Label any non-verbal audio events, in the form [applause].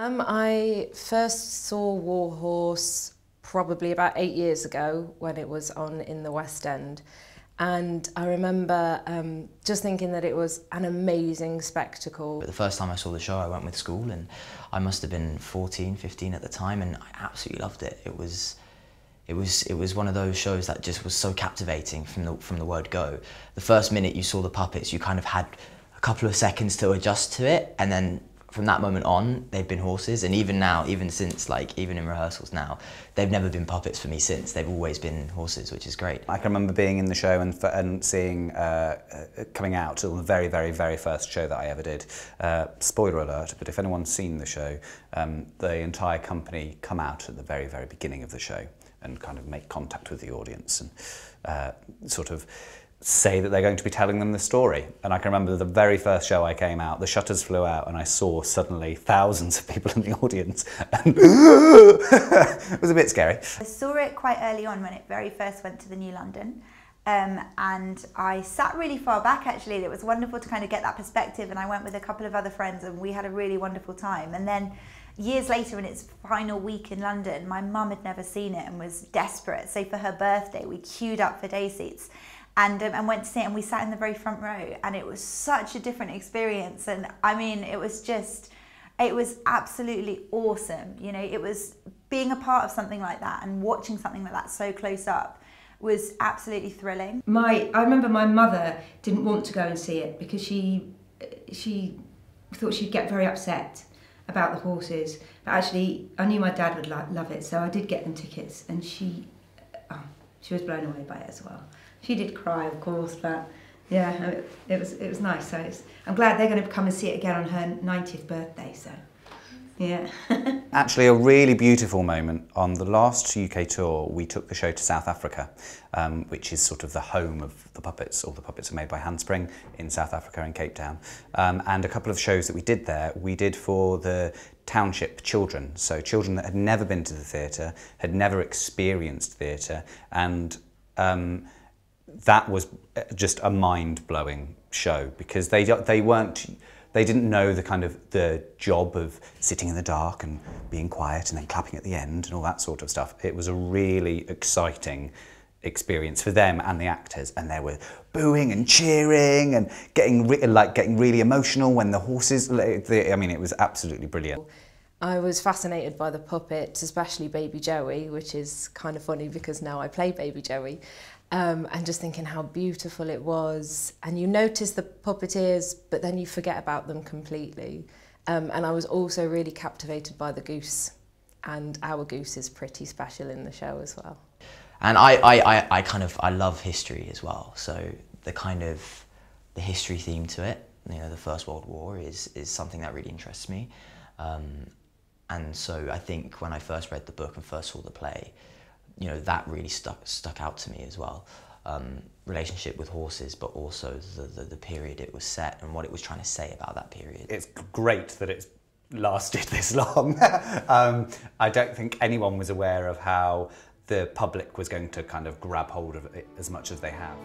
Um, I first saw War Horse probably about eight years ago when it was on in the West End. And I remember um, just thinking that it was an amazing spectacle. But The first time I saw the show, I went with school and I must have been 14, 15 at the time and I absolutely loved it. It was, it was, it was one of those shows that just was so captivating from the, from the word go. The first minute you saw the puppets, you kind of had a couple of seconds to adjust to it and then from that moment on, they've been horses, and even now, even since like even in rehearsals now, they've never been puppets for me since. They've always been horses, which is great. I can remember being in the show and, and seeing uh, uh, coming out on the very, very, very first show that I ever did. Uh, spoiler alert! But if anyone's seen the show, um, the entire company come out at the very, very beginning of the show and kind of make contact with the audience and uh, sort of say that they're going to be telling them the story. And I can remember the very first show I came out, the shutters flew out and I saw suddenly thousands of people in the audience. [laughs] It was a bit scary. I saw it quite early on when it very first went to the New London. Um, and I sat really far back actually. It was wonderful to kind of get that perspective. And I went with a couple of other friends and we had a really wonderful time. And then years later, in its final week in London, my mum had never seen it and was desperate. So for her birthday, we queued up for day seats and, um, and went to see it and we sat in the very front row and it was such a different experience. And I mean it was just it was absolutely awesome you know? It was being a part of something like that and watching something like that so close up was absolutely thrilling. My I remember my mother didn't want to go and see it because she she thought she'd get very upset about the horses. But actually I knew my dad would lo love it so I did get them tickets and she oh, she was blown away by it as well she did cry, of course, but yeah, it, it was it was nice. So I'm glad they're going to come and see it again on her 90th birthday. So. Yeah. [laughs] Actually, a really beautiful moment. On the last UK tour, we took the show to South Africa, um, which is sort of the home of the puppets. All the puppets are made by Handspring in South Africa in Cape Town. Um, and a couple of shows that we did there, we did for the township children. So children that had never been to the theatre, had never experienced theatre, and um, that was uh, just a mind-blowing show because they they weren't they didn't know the kind of the job of sitting in the dark and being quiet and then clapping at the end and all that sort of stuff. It was a really exciting experience for them and the actors and they were booing and cheering and getting like getting really emotional when the horses I mean it was absolutely brilliant. I was fascinated by the puppets, especially Baby Joey, which is kind of funny because now I play Baby Joey. Um, and just thinking how beautiful it was. And you notice the puppeteers, but then you forget about them completely. Um, and I was also really captivated by the goose. And our goose is pretty special in the show as well. And I, I, I, I kind of, I love history as well. So the kind of, the history theme to it, you know, the First World War is, is something that really interests me. Um, and so I think when I first read the book and first saw the play, you know, that really stuck, stuck out to me as well. Um, relationship with horses, but also the, the, the period it was set and what it was trying to say about that period. It's great that it's lasted [laughs] this long. [laughs] um, I don't think anyone was aware of how the public was going to kind of grab hold of it as much as they have.